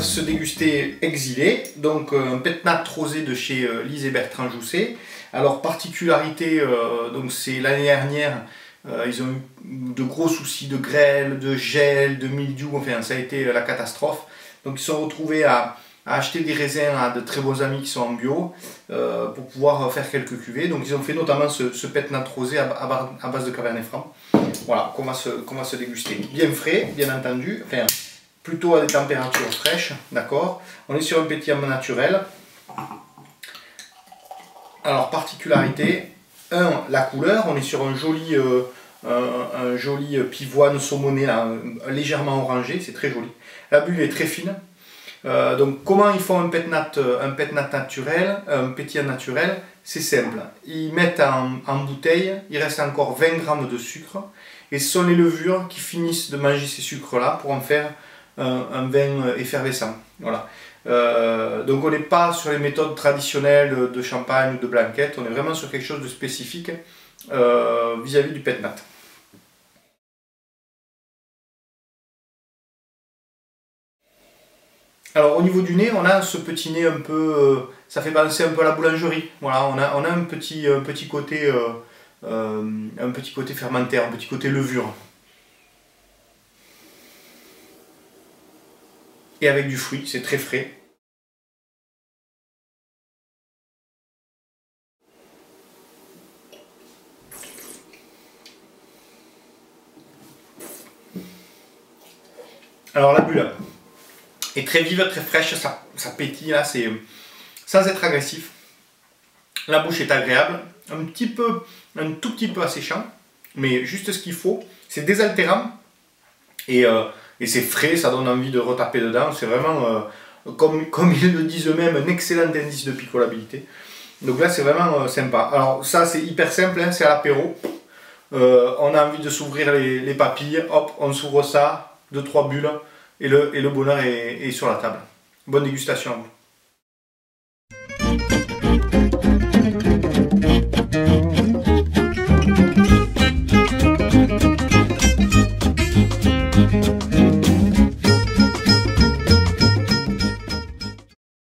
se déguster exilé, donc un pétnat rosé de chez Lise et Bertrand Jousset. Alors particularité, donc c'est l'année dernière, ils ont eu de gros soucis de grêle, de gel, de mildiou, enfin ça a été la catastrophe. Donc ils se sont retrouvés à, acheter des raisins à de très bons amis qui sont en bio pour pouvoir faire quelques cuvées. Donc ils ont fait notamment ce, ce rosé à, base de cabernet franc. Voilà, qu'on va, se, déguster. Bien frais, bien entendu, plutôt à des températures fraîches, d'accord On est sur un pétillant naturel. Alors, particularité, un, la couleur, on est sur un joli, euh, joli pivoine saumoné, là, légèrement orangé, c'est très joli. La bulle est très fine. Euh, donc, comment ils font un pétnat, un naturel, un pétillant naturel? C'est simple. Ils mettent en, en bouteille, il reste encore 20 grammes de sucre et ce sont les levures qui finissent de manger ces sucres-là pour en faire un, vin effervescent. Voilà. Euh, donc on n'est pas sur les méthodes traditionnelles de champagne ou de blanquette, on est vraiment sur quelque chose de spécifique euh, vis-à-vis du pétnat. Alors au niveau du nez, on a ce petit nez un peu, euh, ça fait penser un peu à la boulangerie. Voilà, on a, on a un, petit, petit côté un petit côté fermentaire, un petit côté levure. Avec du fruit, c'est très frais. Alors la bulle est très vive, très fraîche, ça, ça pétille là, c'est sans être agressif. La bouche est agréable, un petit peu, un tout petit peu asséchant, mais juste ce qu'il faut. C'est désaltérant et, euh, et c'est frais, ça donne envie de retaper dedans. C'est vraiment, euh, comme, comme ils le disent eux-mêmes, un excellent indice de picolabilité. Donc là, c'est vraiment euh, sympa. Alors ça, c'est hyper simple, hein, c'est à l'apéro. on a envie de s'ouvrir les, papilles, hop, on s'ouvre ça, deux trois bulles, et le, et le bonheur est, est sur la table. Bonne dégustation à vous.